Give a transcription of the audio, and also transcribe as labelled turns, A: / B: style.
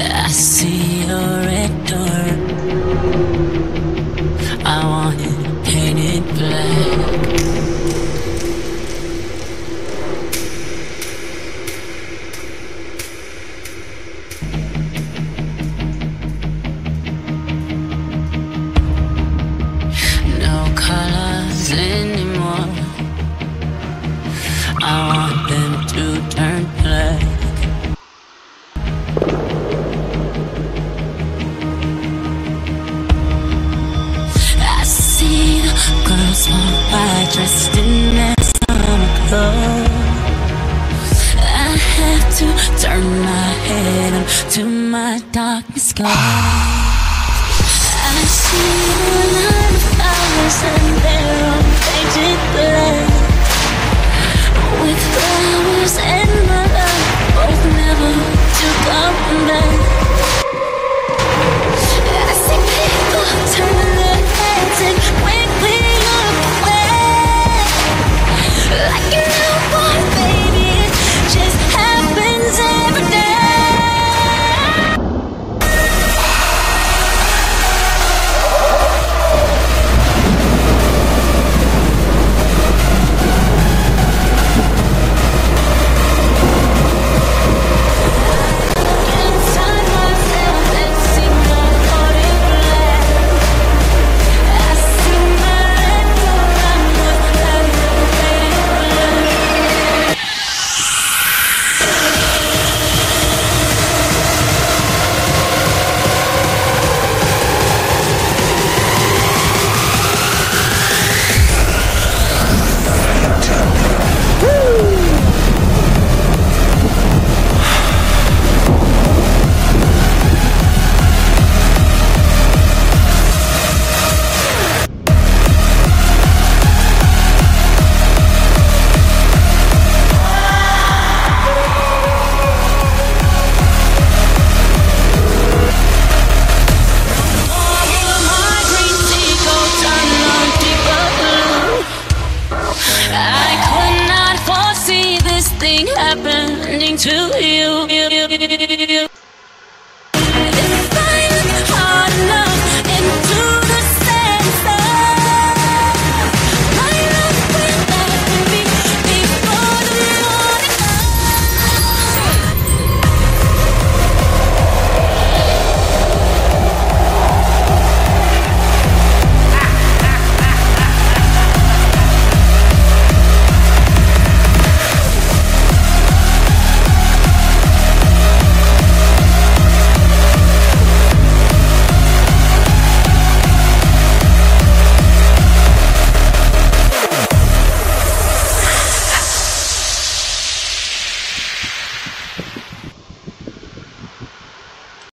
A: I see your red door. Small pie dressed in that summer clothes. I have to turn my head to my darkness goes. I see a line of flowers and they're all Nothing happening to you.